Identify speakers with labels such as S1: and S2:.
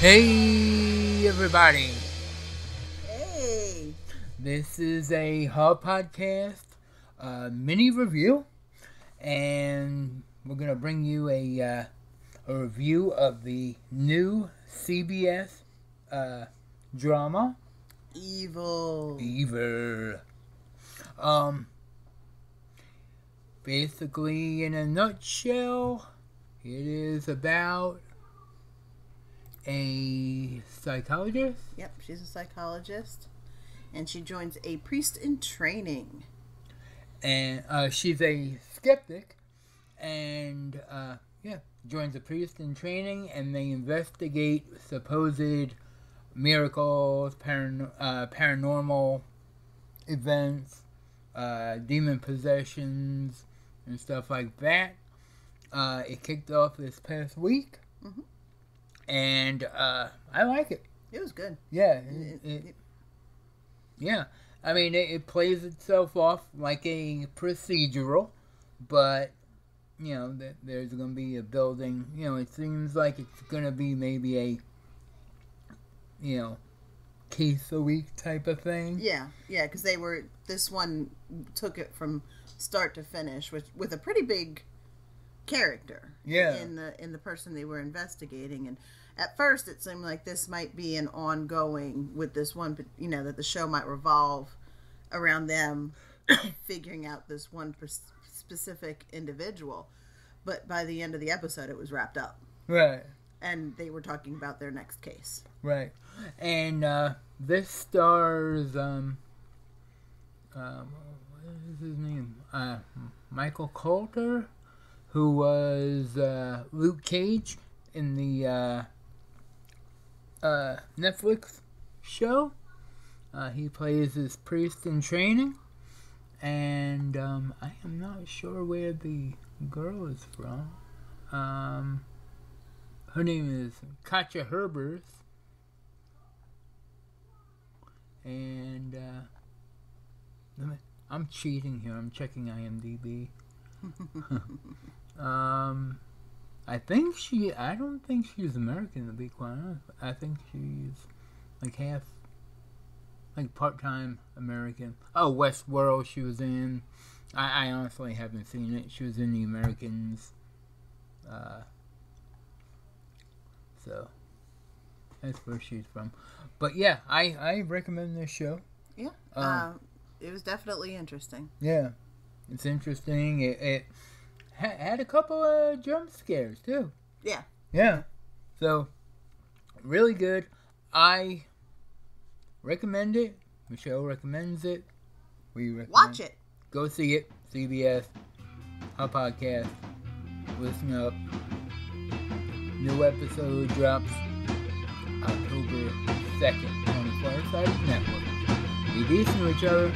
S1: Hey, everybody.
S2: Hey.
S1: This is a Huh Podcast uh, mini review, and we're going to bring you a, uh, a review of the new CBS uh, drama,
S2: Evil.
S1: Evil. Um, basically, in a nutshell, it is about a psychologist
S2: Yep, she's a psychologist. And she joins a priest in training.
S1: and uh, she's a skeptic, and uh, yeah, joins a priest in training, and they investigate supposed miracles, paran- uh, paranormal events, uh, demon possessions, and stuff like that. Uh, it kicked off this past week,
S2: Mhm.
S1: And uh, I like it.
S2: It was good.
S1: Yeah,
S2: It-
S1: it, yeah, I mean, it, it plays itself off like a procedural, but you know, th- there's going to be a building. You know, it seems like it's going to be maybe a, you know, case a week type of thing.
S2: yeah, yeah, because they were. This one took it from start to finish with with a pretty big character.
S1: Yeah.
S2: In the in the person they were investigating, and at first it seemed like this might be an ongoing with this one. but You know that the show might revolve around them figuring out this one specific individual. But by the end of the episode, it was wrapped up.
S1: Right,
S2: and they were talking about their next case.
S1: right, and uh, this stars um, um, what is his name? Uh, Michael Colter, who was uh, Luke Cage in the uh, uh, Netflix show. Uh, he plays this priest in training, and um, I am not sure where the girl is from. Um, her name is Katja Herbers, and uh, I'm cheating here. I'm checking IMDb. um, I think she. I don't think she's American to be quite honest. I think she's like half, like part-time American. Oh, Westworld. She was in. I, I honestly haven't seen it. She was in the Americans. Uh, so that's where she's from. But yeah, I I recommend this show.
S2: Yeah,
S1: Um,
S2: uh, it was definitely interesting.
S1: Yeah, it's interesting. It, it ha- had a couple of jump scares too.
S2: Yeah,
S1: Yeah, so really good. I recommend it. Michelle recommends it. We recommend
S2: watch it.
S1: Go see it. CBS, our podcast. Listen up. New episode drops October 2nd on the Fireside Network. Be decent to each other.